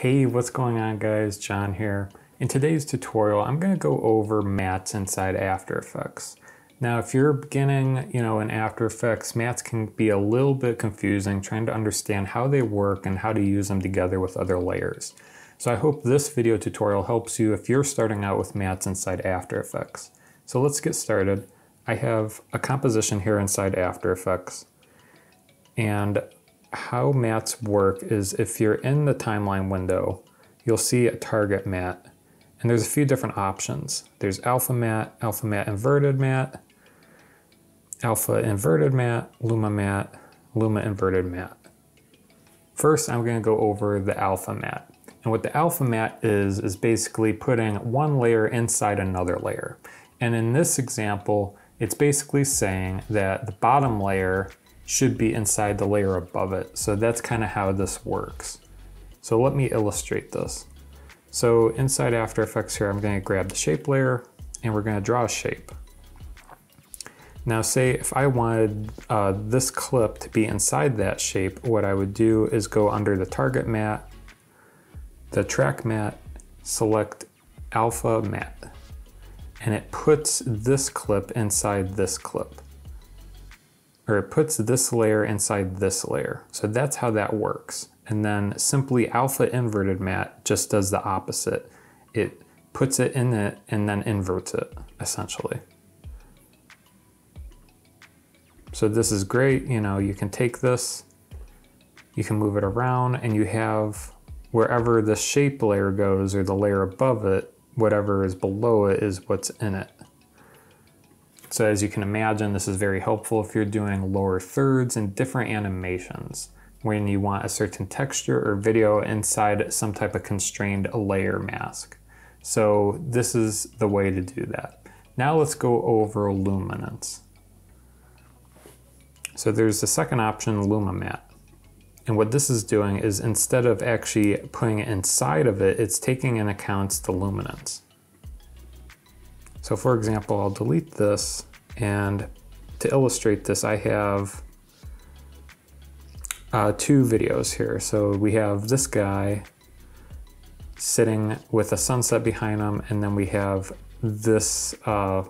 Hey, what's going on guys? John here. In today's tutorial, I'm going to go over mattes inside After Effects. Now, if you're beginning, you know, in After Effects, mattes can be a little bit confusing trying to understand how they work and how to use them together with other layers. So I hope this video tutorial helps you if you're starting out with mattes inside After Effects. So let's get started. I have a composition here inside After Effects. And how mattes work is if you're in the timeline window, you'll see a target matte. And there's a few different options. There's alpha matte, alpha matte inverted matte, alpha inverted matte, luma matte, luma inverted matte. First, I'm going to go over the alpha matte. And what the alpha matte is, is basically putting one layer inside another layer. And in this example, it's basically saying that the bottom layer should be inside the layer above it. So that's kind of how this works. So let me illustrate this. So inside After Effects here, I'm going to grab the shape layer and we're going to draw a shape. Now say if I wanted uh, this clip to be inside that shape, what I would do is go under the target matte, the track matte, select alpha matte, and it puts this clip inside this clip or it puts this layer inside this layer. So that's how that works. And then simply alpha inverted matte just does the opposite. It puts it in it and then inverts it, essentially. So this is great, you know, you can take this, you can move it around and you have wherever the shape layer goes or the layer above it, whatever is below it is what's in it. So as you can imagine, this is very helpful if you're doing lower thirds and different animations when you want a certain texture or video inside some type of constrained layer mask. So this is the way to do that. Now let's go over luminance. So there's the second option, LumaMatte. And what this is doing is instead of actually putting it inside of it, it's taking in account the luminance. So for example, I'll delete this and to illustrate this, I have uh, two videos here. So we have this guy sitting with a sunset behind him, and then we have this uh,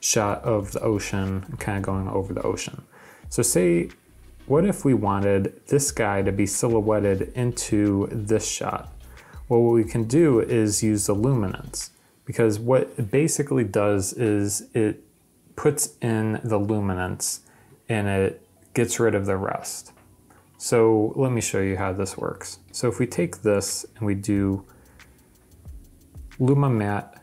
shot of the ocean kind of going over the ocean. So say, what if we wanted this guy to be silhouetted into this shot? Well, what we can do is use the luminance because what it basically does is it puts in the luminance and it gets rid of the rest. So let me show you how this works. So if we take this and we do Luma Matte,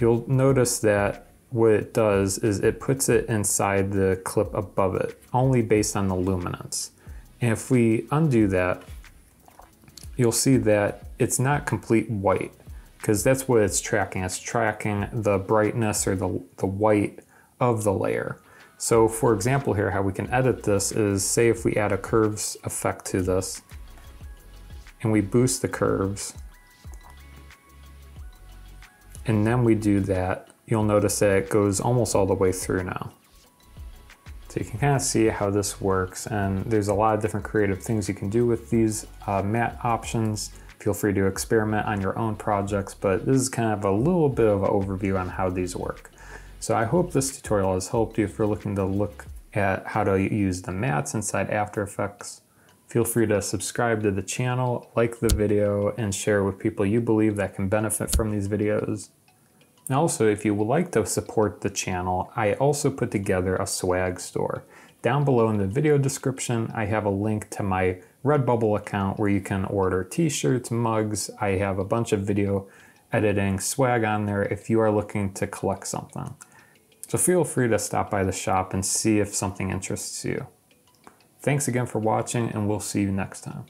you'll notice that what it does is it puts it inside the clip above it, only based on the luminance. And if we undo that, you'll see that it's not complete white because that's what it's tracking. It's tracking the brightness or the, the white of the layer. So for example here, how we can edit this is say if we add a curves effect to this and we boost the curves and then we do that, you'll notice that it goes almost all the way through now. So you can kind of see how this works and there's a lot of different creative things you can do with these uh, matte options. Feel free to experiment on your own projects, but this is kind of a little bit of an overview on how these work. So I hope this tutorial has helped you if you're looking to look at how to use the mattes inside After Effects. Feel free to subscribe to the channel, like the video, and share with people you believe that can benefit from these videos. And also, if you would like to support the channel, I also put together a swag store. Down below in the video description, I have a link to my Redbubble account where you can order t-shirts, mugs. I have a bunch of video editing swag on there if you are looking to collect something. So feel free to stop by the shop and see if something interests you. Thanks again for watching and we'll see you next time.